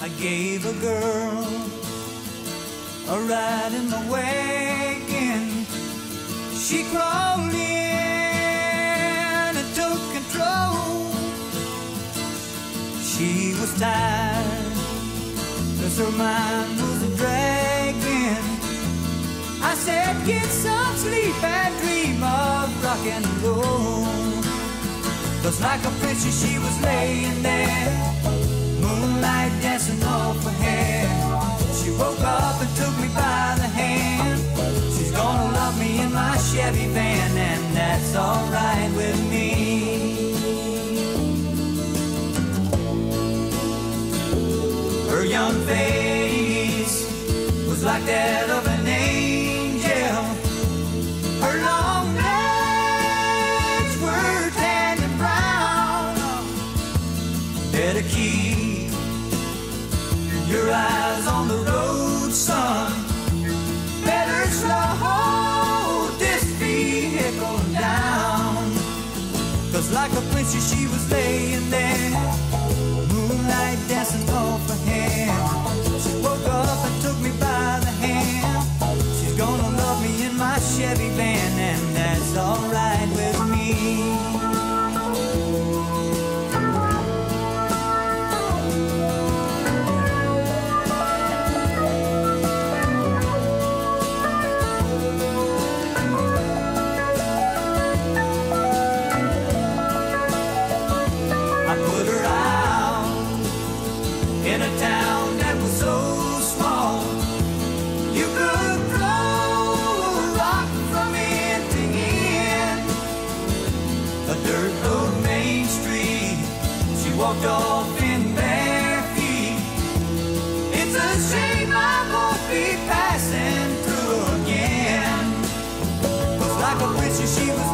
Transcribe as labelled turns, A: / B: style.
A: I gave a girl a ride in the wagon. She crawled in and took control. She was tired, cause her mind was a dragging. I said, get some sleep and dream of rock and roll. Cause like a princess she was laying there, moonlight dancing off her hair. She woke up and took me by the hand. She's gonna love me in my Chevy van, and that's alright with me. Her young face was like that Like a princess she was laying there. Moonlight dancing off her hair. She woke up and took me by the hand. She's gonna love me in my Chevy van in a town that was so small. You could throw a rock from end to end. A dirt road, main street. She walked off in bare feet. It's a shame I won't be passing through again. Was like a princess, she was